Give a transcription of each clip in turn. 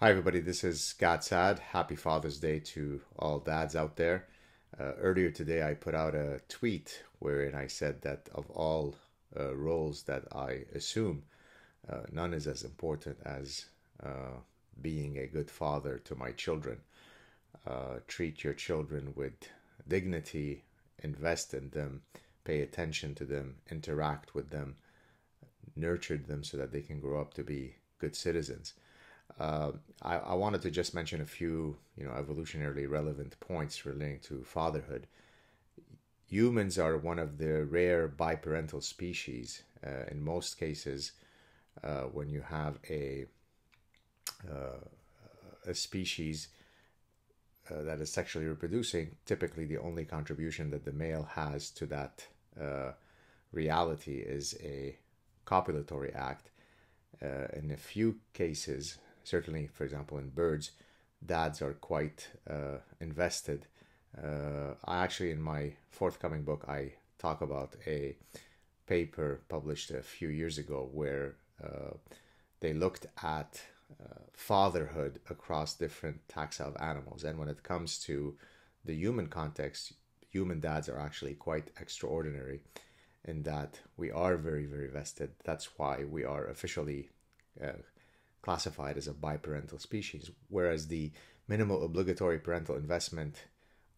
Hi, everybody. This is Gad Saad. Happy Father's Day to all dads out there. Uh, earlier today, I put out a tweet wherein I said that of all uh, roles that I assume, uh, none is as important as uh, being a good father to my children. Uh, treat your children with dignity, invest in them, pay attention to them, interact with them, nurture them so that they can grow up to be good citizens. Uh, I, I, wanted to just mention a few, you know, evolutionarily relevant points relating to fatherhood. Humans are one of the rare biparental species. Uh, in most cases, uh, when you have a uh, a species uh, that is sexually reproducing, typically the only contribution that the male has to that reality is a copulatory act. in a few cases, certainly, for example, in birds, dads are quite uh, invested. Uh, I actually, in my forthcoming book, I talk about a paper published a few years ago where uh, they looked at uh, fatherhood across different taxa of animals. And when it comes to the human context, human dads are actually quite extraordinary in that we are very, very vested. That's why we are officially uh, classified as a biparental species, whereas the minimal obligatory parental investment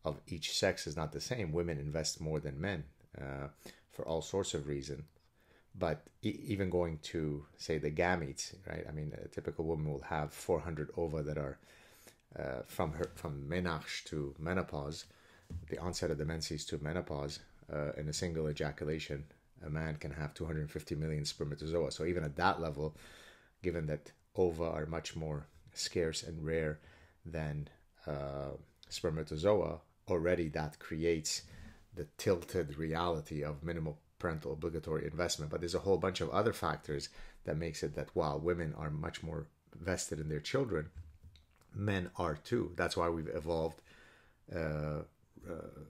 of each sex is not the same. Women invest more than men uh, for all sorts of reasons. But e- even going to say the gametes, right? I mean, a typical woman will have 400 ova that are uh, from her from menarche to menopause, the onset of the menses to menopause, uh, in a single ejaculation. A man can have 250 million spermatozoa. So even at that level, given that ova are much more scarce and rare than uh, spermatozoa, already that creates the tilted reality of minimal parental obligatory investment. But there's a whole bunch of other factors that makes it that while women are much more vested in their children, men are too. That's why we've evolved uh, uh,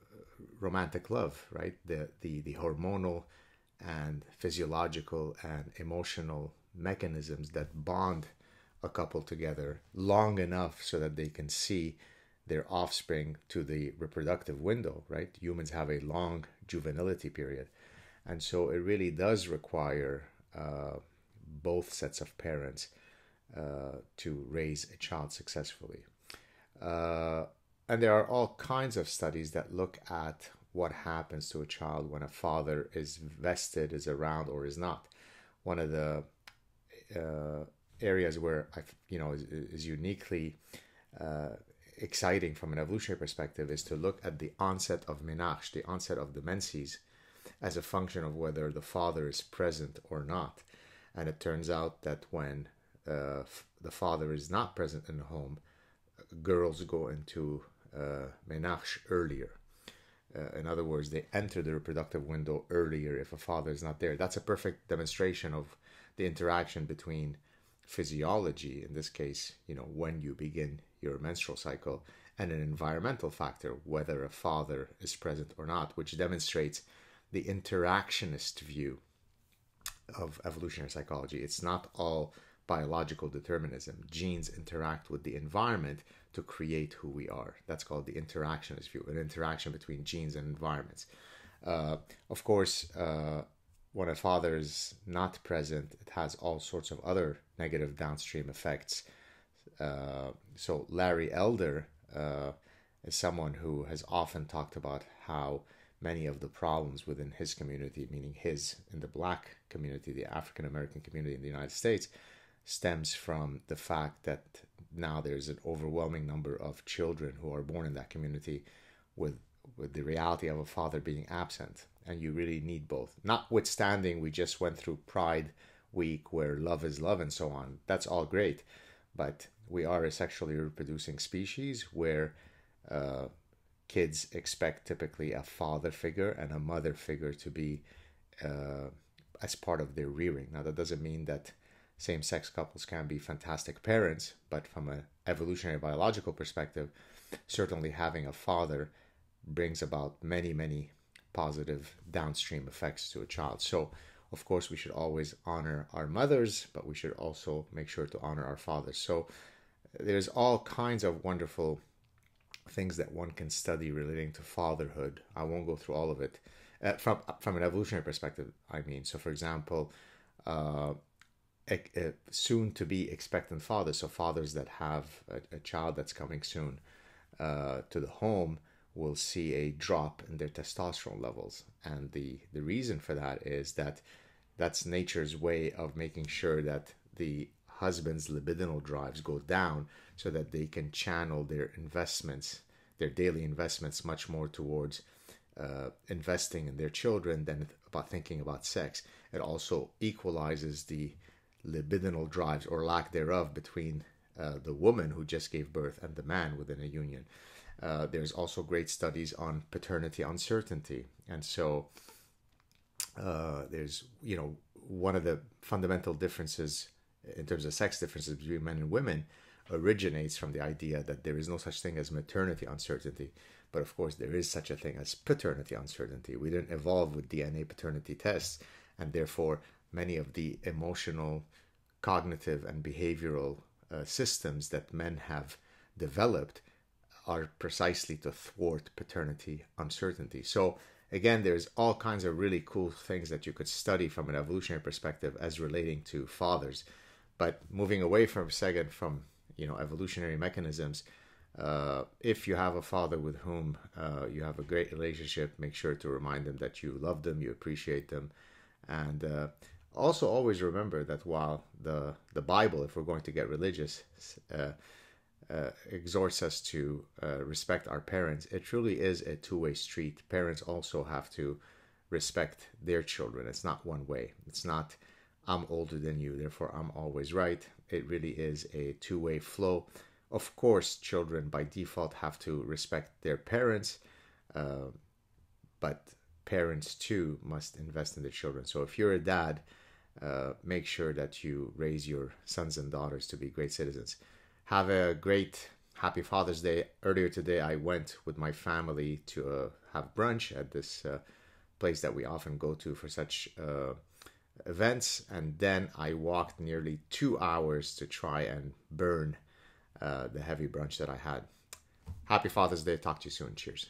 romantic love, right? The, the the hormonal and physiological and emotional mechanisms that bond a couple together long enough so that they can see their offspring to the reproductive window, right? Humans have a long juvenility period. And so it really does require uh, both sets of parents uh, to raise a child successfully. Uh, and there are all kinds of studies that look at what happens to a child when a father is vested, is around, or is not. One of the uh, areas where I, you know, is, is uniquely uh, exciting from an evolutionary perspective is to look at the onset of menarche, the onset of the menses, as a function of whether the father is present or not. And it turns out that when uh, the father is not present in the home, girls go into uh, menarche earlier. Uh, in other words, they enter the reproductive window earlier if a father is not there. That's a perfect demonstration of the interaction between physiology, in this case, you know, when you begin your menstrual cycle, and an environmental factor, whether a father is present or not, which demonstrates the interactionist view of evolutionary psychology. It's not all biological determinism. Genes interact with the environment to create who we are. That's called the interactionist view, an interaction between genes and environments. Uh, of course, uh, when a father is not present, it has all sorts of other negative downstream effects. Uh, so Larry Elder uh, is someone who has often talked about how many of the problems within his community, meaning his in the black community, the African American community in the United States, stems from the fact that now there's an overwhelming number of children who are born in that community with with the reality of a father being absent and you really need both. Notwithstanding, we just went through Pride Week where love is love and so on. That's all great, but we are a sexually reproducing species where uh, kids expect typically a father figure and a mother figure to be uh, as part of their rearing. Now, that doesn't mean that same sex couples can be fantastic parents, but from an evolutionary biological perspective, certainly having a father brings about many, many positive downstream effects to a child. So, of course, we should always honor our mothers, but we should also make sure to honor our fathers. So, there's all kinds of wonderful things that one can study relating to fatherhood. I won't go through all of it. Uh, from from an evolutionary perspective, I mean. So, for example, uh, a, a soon to be expectant fathers, so fathers that have a, a child that's coming soon uh, to the home, will see a drop in their testosterone levels, and the the reason for that is that that's nature's way of making sure that the husband's libidinal drives go down so that they can channel their investments, their daily investments, much more towards uh, investing in their children than about thinking about sex. It also equalizes the libidinal drives or lack thereof between uh, the woman who just gave birth and the man within a union. Uh, there's also great studies on paternity uncertainty, and so uh, there's you know one of the fundamental differences in terms of sex differences between men and women originates from the idea that there is no such thing as maternity uncertainty. But of course, there is such a thing as paternity uncertainty. We didn't evolve with DNA paternity tests, and therefore, many of the emotional, cognitive, and behavioral uh, systems that men have developed are precisely to thwart paternity uncertainty. So, again, there's all kinds of really cool things that you could study from an evolutionary perspective as relating to fathers. But moving away from second from you know evolutionary mechanisms, uh, if you have a father with whom uh, you have a great relationship, make sure to remind them that you love them, you appreciate them, and uh, also always remember that while the the Bible, if we're going to get religious, uh, exhorts us to uh, respect our parents, it truly is a two way street. Parents also have to respect their children. It's not one way. It's not I'm older than you, therefore I'm always right. It really is a two way flow. Of course, children by default have to respect their parents, uh, but parents too must invest in their children. So if you're a dad, uh, make sure that you raise your sons and daughters to be great citizens. Have a great happy Father's Day. Earlier today, I went with my family to uh, have brunch at this uh, place that we often go to for such uh, events, and then I walked nearly two hours to try and burn uh, the heavy brunch that I had. Happy Father's Day. Talk to you soon. Cheers.